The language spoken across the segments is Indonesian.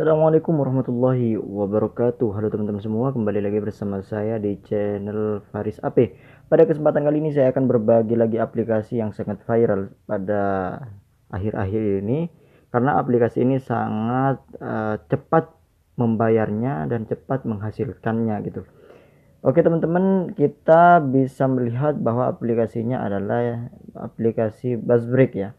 Assalamualaikum warahmatullahi wabarakatuh. Halo teman-teman semua kembali lagi bersama saya di channel Faris AP Pada kesempatan kali ini saya akan berbagi lagi aplikasi yang sangat viral pada akhir-akhir ini. Karena aplikasi ini sangat uh, cepat membayarnya dan cepat menghasilkannya gitu. Oke teman-teman kita bisa melihat bahwa aplikasinya adalah aplikasi Buzzbreak ya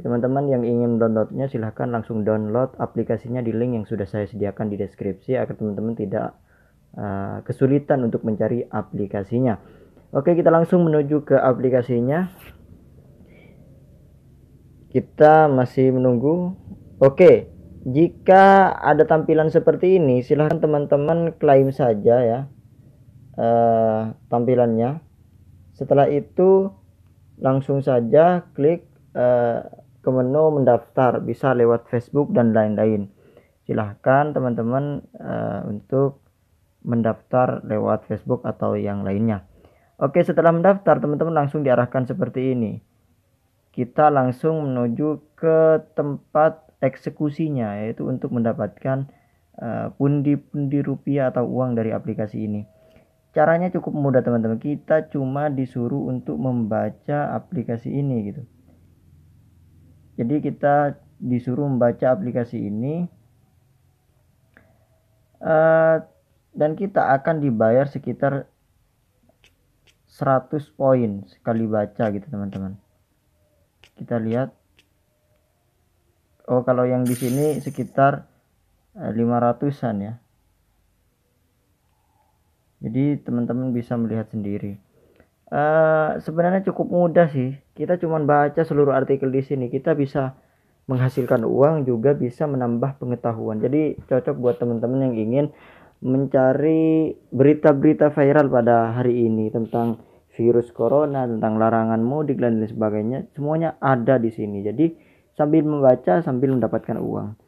teman-teman yang ingin downloadnya silahkan langsung download aplikasinya di link yang sudah saya sediakan di deskripsi agar teman-teman tidak uh, kesulitan untuk mencari aplikasinya. Oke kita langsung menuju ke aplikasinya. Kita masih menunggu. Oke jika ada tampilan seperti ini silahkan teman-teman klaim saja ya uh, tampilannya. Setelah itu langsung saja klik uh, ke menu mendaftar. Bisa lewat Facebook dan lain-lain. Silahkan teman-teman uh, untuk mendaftar lewat Facebook atau yang lainnya. Oke setelah mendaftar teman-teman langsung diarahkan seperti ini. Kita langsung menuju ke tempat eksekusinya yaitu untuk mendapatkan eh, pundi-pundi uh, rupiah atau uang dari aplikasi ini. Caranya cukup mudah teman-teman. Kita cuma disuruh untuk membaca aplikasi ini gitu jadi kita disuruh membaca aplikasi ini uh, dan kita akan dibayar sekitar 100 poin sekali baca gitu teman-teman. Kita lihat. Oh kalau yang di sini sekitar 500an eh, ya. Jadi teman-teman bisa melihat sendiri uh, sebenarnya cukup mudah sih. Kita cuma baca seluruh artikel di sini. Kita bisa menghasilkan uang juga bisa menambah pengetahuan. Jadi cocok buat teman-teman yang ingin mencari berita-berita viral pada hari ini tentang virus corona tentang larangan mudik dan lain sebagainya. Semuanya ada di sini. Jadi sambil membaca sambil mendapatkan uang.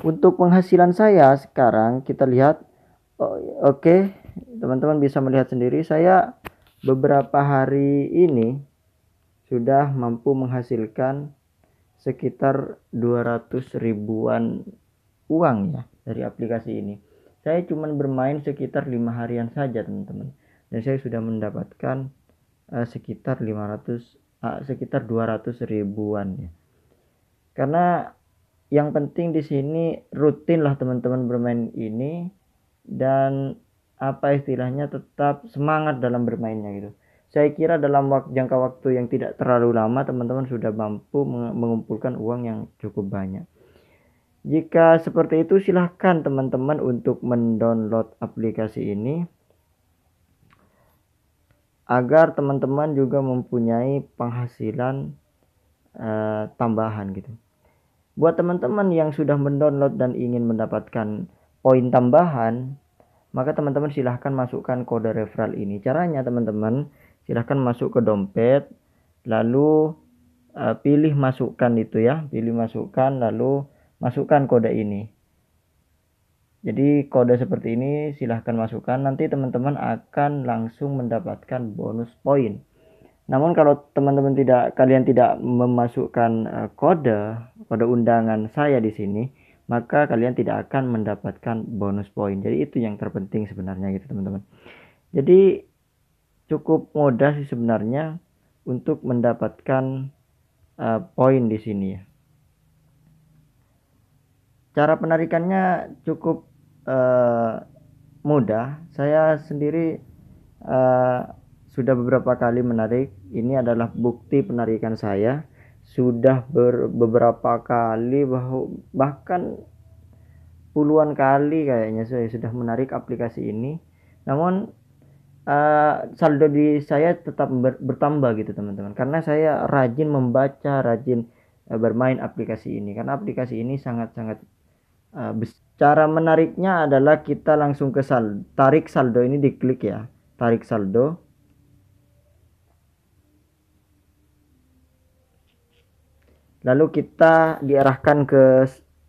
Untuk penghasilan saya sekarang kita lihat oh, oke okay, teman-teman bisa melihat sendiri. Saya beberapa hari ini sudah mampu menghasilkan sekitar 200 ribuan uang ya dari aplikasi ini. Saya cuma bermain sekitar lima harian saja teman-teman. Dan saya sudah mendapatkan uh, sekitar 500 uh, eh, sekitar 200 ribuan ya. Karena yang penting di sini rutin lah teman-teman bermain ini. Dan apa istilahnya tetap semangat dalam bermainnya gitu. Saya kira dalam waktu, jangka waktu yang tidak terlalu lama teman-teman sudah mampu mengumpulkan uang yang cukup banyak. Jika seperti itu silahkan teman-teman untuk mendownload aplikasi ini agar teman-teman juga mempunyai penghasilan uh, tambahan gitu. Buat teman-teman yang sudah mendownload dan ingin mendapatkan poin tambahan maka teman-teman silahkan masukkan kode referral ini. Caranya teman-teman silahkan masuk ke dompet lalu uh, pilih masukkan itu ya. Pilih masukkan lalu masukkan kode ini. Jadi kode seperti ini silahkan masukkan. Nanti teman-teman akan langsung mendapatkan bonus poin. Namun kalau teman-teman tidak kalian tidak memasukkan uh, kode kode undangan saya di sini maka kalian tidak akan mendapatkan bonus poin. Jadi itu yang terpenting sebenarnya gitu teman-teman. Jadi cukup mudah sih sebenarnya untuk mendapatkan uh, poin di sini ya. Cara penarikannya cukup uh, mudah. Saya sendiri uh, sudah beberapa kali menarik. Ini adalah bukti penarikan saya sudah ber, beberapa kali bah, bahkan puluhan kali kayaknya saya sudah menarik aplikasi ini. Namun uh, saldo di saya tetap ber, bertambah gitu teman-teman. Karena saya rajin membaca rajin uh, bermain aplikasi ini. Karena aplikasi ini sangat-sangat uh, cara menariknya adalah kita langsung ke sal tarik saldo ini diklik ya. Tarik saldo lalu kita diarahkan ke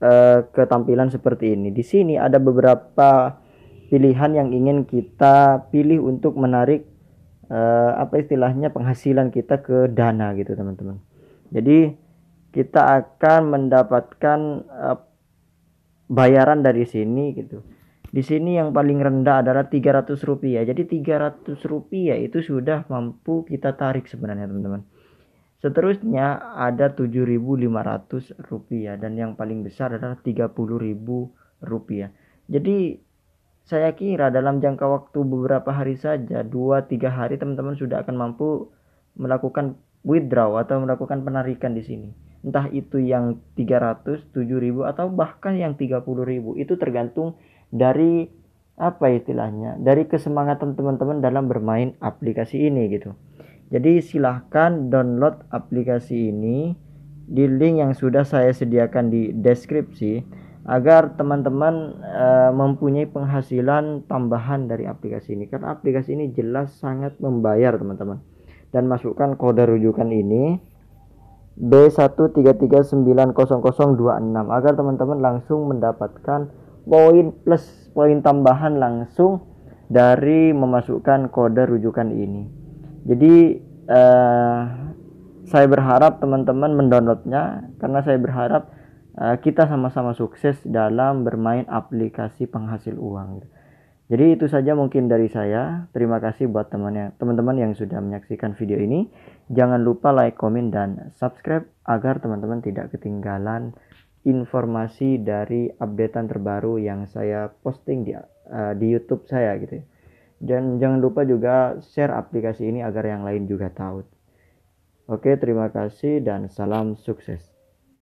uh, ke tampilan seperti ini. Di sini ada beberapa pilihan yang ingin kita pilih untuk menarik uh, apa istilahnya penghasilan kita ke dana gitu teman-teman. Jadi kita akan mendapatkan uh, bayaran dari sini gitu. Di sini yang paling rendah adalah 300 rupiah. Jadi 300 rupiah itu sudah mampu kita tarik sebenarnya teman-teman seterusnya ada 7.500 rupiah dan yang paling besar adalah 30.000 rupiah. Jadi saya kira dalam jangka waktu beberapa hari saja 2-3 hari teman-teman sudah akan mampu melakukan withdraw atau melakukan penarikan di sini. Entah itu yang 300, 7000 atau bahkan yang 30000 itu tergantung dari apa istilahnya dari kesemangatan teman-teman dalam bermain aplikasi ini gitu jadi silahkan download aplikasi ini di link yang sudah saya sediakan di deskripsi agar teman-teman e, mempunyai penghasilan tambahan dari aplikasi ini. Karena aplikasi ini jelas sangat membayar teman-teman. Dan masukkan kode rujukan ini B133900026 agar teman-teman langsung mendapatkan poin plus poin tambahan langsung dari memasukkan kode rujukan ini jadi uh, saya berharap teman-teman mendownloadnya karena saya berharap uh, kita sama-sama sukses dalam bermain aplikasi penghasil uang jadi itu saja mungkin dari saya. Terima kasih buat teman-teman yang sudah menyaksikan video ini. Jangan lupa like, komen, dan subscribe agar teman-teman tidak ketinggalan informasi dari updatean terbaru yang saya posting di uh, di YouTube saya gitu. Ya. Dan jangan lupa juga share aplikasi ini agar yang lain juga tahu. Oke, terima kasih dan salam sukses.